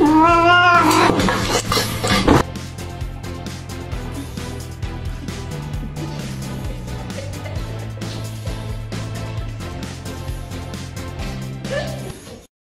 Ah!